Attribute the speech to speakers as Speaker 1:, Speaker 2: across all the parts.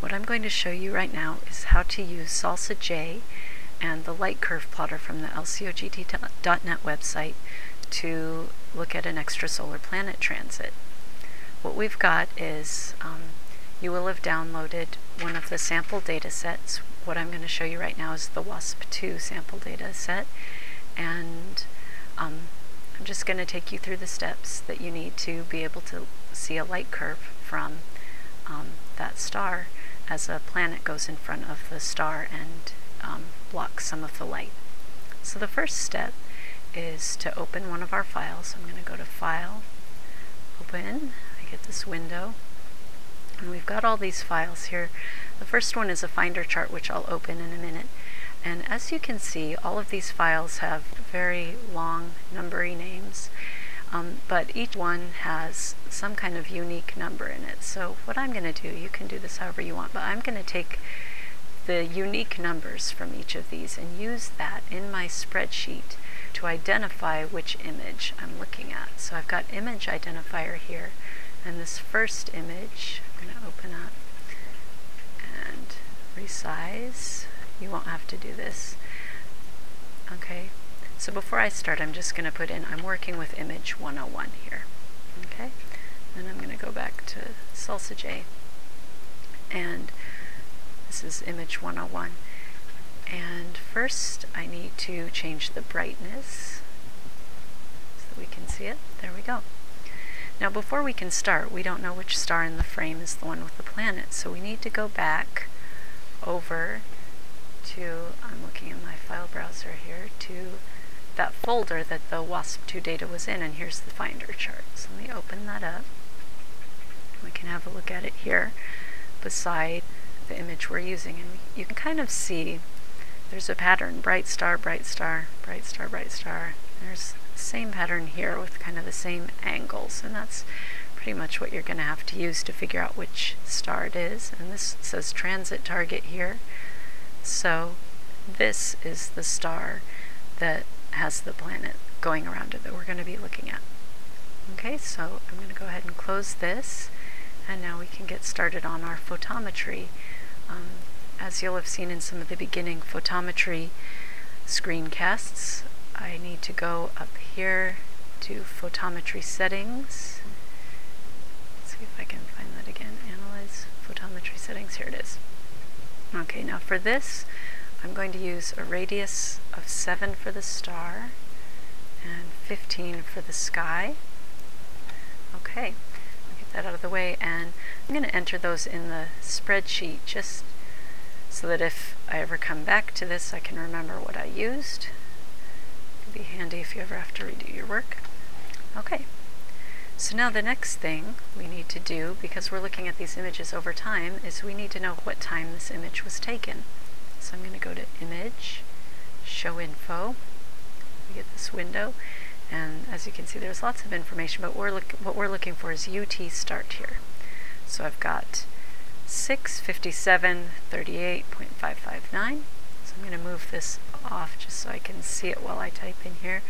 Speaker 1: what I'm going to show you right now is how to use SalsaJ and the light curve plotter from the lcogt.net website to look at an extrasolar planet transit. What we've got is um, you will have downloaded one of the sample data sets. What I'm going to show you right now is the WASP-2 sample data set and um, I'm just going to take you through the steps that you need to be able to see a light curve from um, that star as a planet goes in front of the star and um, blocks some of the light. So the first step is to open one of our files. So I'm going to go to File, Open, I get this window, and we've got all these files here. The first one is a finder chart which I'll open in a minute. And as you can see, all of these files have very long numbery names, um, but each one has some kind of unique number in it. So what I'm going to do, you can do this however you want, but I'm going to take the unique numbers from each of these and use that in my spreadsheet to identify which image I'm looking at. So I've got image identifier here, and this first image, I'm going to open up and resize you won't have to do this. Okay, so before I start, I'm just going to put in, I'm working with image 101 here. Okay, then I'm going to go back to SalsaJ, and this is image 101. And first, I need to change the brightness so that we can see it. There we go. Now before we can start, we don't know which star in the frame is the one with the planet, so we need to go back over to, I'm looking in my file browser here, to that folder that the WASP2 data was in, and here's the Finder chart. So let me open that up. We can have a look at it here beside the image we're using, and you can kind of see there's a pattern, bright star, bright star, bright star, bright star. There's the same pattern here with kind of the same angles, and that's pretty much what you're going to have to use to figure out which star it is. And this says transit target here. So this is the star that has the planet going around it that we're going to be looking at. Okay, so I'm going to go ahead and close this, and now we can get started on our photometry. Um, as you'll have seen in some of the beginning photometry screencasts, I need to go up here to photometry settings. Let's see if I can find that again. Analyze photometry settings. Here it is. Okay, now for this, I'm going to use a radius of 7 for the star and 15 for the sky. Okay, get that out of the way, and I'm going to enter those in the spreadsheet just so that if I ever come back to this, I can remember what I used. It'd be handy if you ever have to redo your work. Okay, so now the next thing we need to do, because we're looking at these images over time, is we need to know what time this image was taken. So I'm going to go to Image, Show Info. We get this window, and as you can see there's lots of information, but we're what we're looking for is UT start here. So I've got 657.38.559. So I'm going to move this off just so I can see it while I type in here.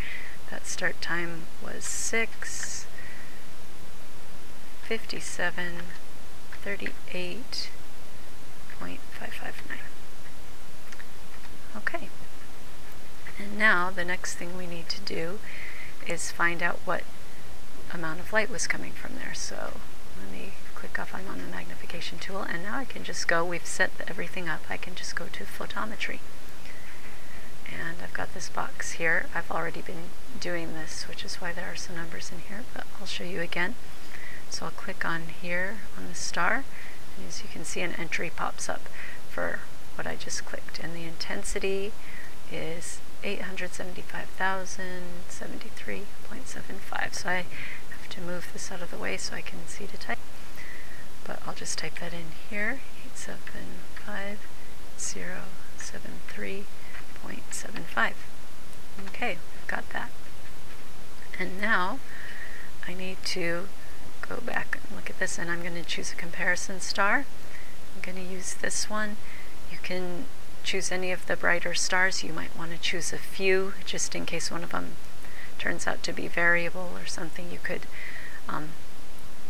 Speaker 1: That start time was 6 57, 38.559. Okay. And now the next thing we need to do is find out what amount of light was coming from there. So let me click off I'm on the magnification tool and now I can just go, we've set everything up, I can just go to photometry. And I've got this box here. I've already been doing this, which is why there are some numbers in here, but I'll show you again. So I'll click on here on the star, and as you can see an entry pops up for what I just clicked. And the intensity is 875,073.75. So I have to move this out of the way so I can see to type. But I'll just type that in here, 875,073.75. Okay, I've got that. And now I need to go back and look at this and I'm going to choose a comparison star. I'm going to use this one. You can choose any of the brighter stars. You might want to choose a few just in case one of them turns out to be variable or something. You could um,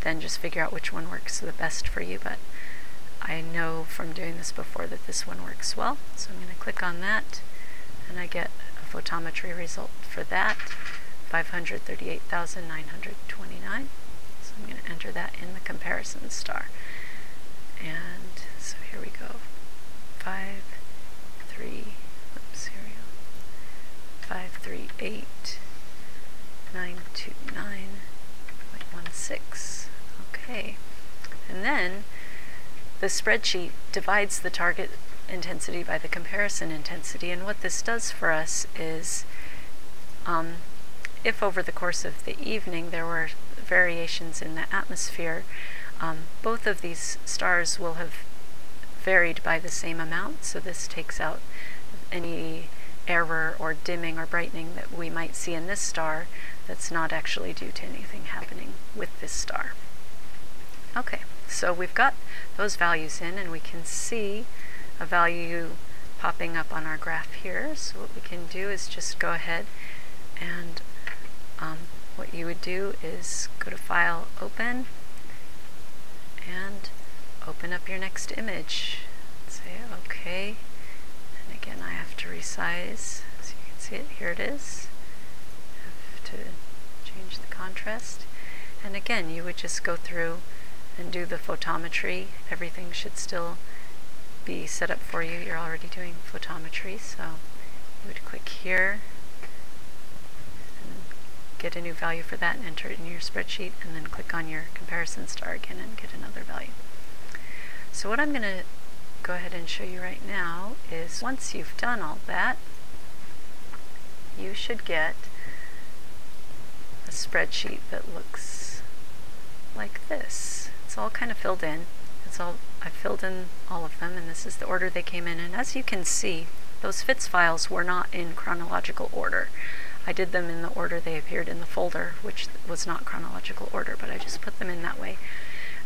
Speaker 1: then just figure out which one works the best for you. But I know from doing this before that this one works well. So I'm going to click on that and I get a photometry result for that, 538,929. So I'm going to enter that in the comparison star. And so here we go. 5, 3, oops, here we go. 538, 929.16. Okay. And then the spreadsheet divides the target intensity by the comparison intensity. And what this does for us is um, if over the course of the evening there were variations in the atmosphere, um, both of these stars will have varied by the same amount. So this takes out any error or dimming or brightening that we might see in this star that's not actually due to anything happening with this star. Okay, so we've got those values in and we can see a value popping up on our graph here. So what we can do is just go ahead and um, what you would do is go to File, Open, and open up your next image. Say OK. And again, I have to resize. So you can see it. Here it is. Have to change the contrast. And again, you would just go through and do the photometry. Everything should still be set up for you. You're already doing photometry, so you would click here and get a new value for that and enter it in your spreadsheet and then click on your comparison star again and get another value. So what I'm going to go ahead and show you right now is once you've done all that, you should get a spreadsheet that looks like this. It's all kind of filled in. It's all I filled in all of them and this is the order they came in and as you can see those FITS files were not in chronological order. I did them in the order they appeared in the folder which was not chronological order but I just put them in that way.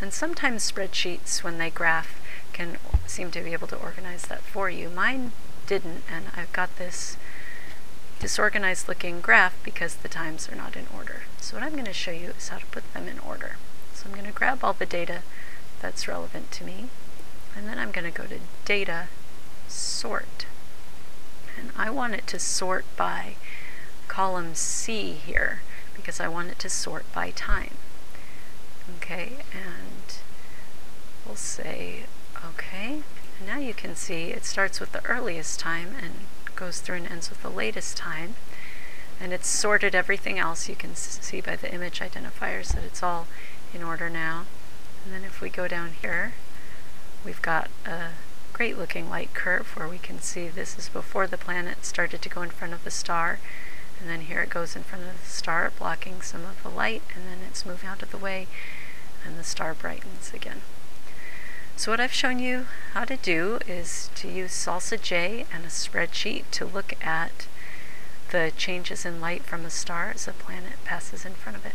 Speaker 1: And sometimes spreadsheets when they graph can seem to be able to organize that for you. Mine didn't and I've got this disorganized looking graph because the times are not in order. So what I'm going to show you is how to put them in order. So I'm going to grab all the data that's relevant to me. And then I'm going to go to Data, Sort. And I want it to sort by column C here because I want it to sort by time. Okay, and we'll say OK. And now you can see it starts with the earliest time and goes through and ends with the latest time. And it's sorted everything else. You can see by the image identifiers that it's all in order now. And then if we go down here, we've got a great looking light curve where we can see this is before the planet started to go in front of the star. And then here it goes in front of the star, blocking some of the light, and then it's moving out of the way, and the star brightens again. So what I've shown you how to do is to use SalsaJ and a spreadsheet to look at the changes in light from a star as a planet passes in front of it.